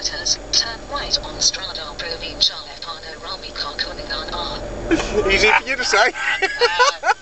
kilometers, turn right on Strada Provinciale Pano Rami Kokuningan R. Easy for you to say.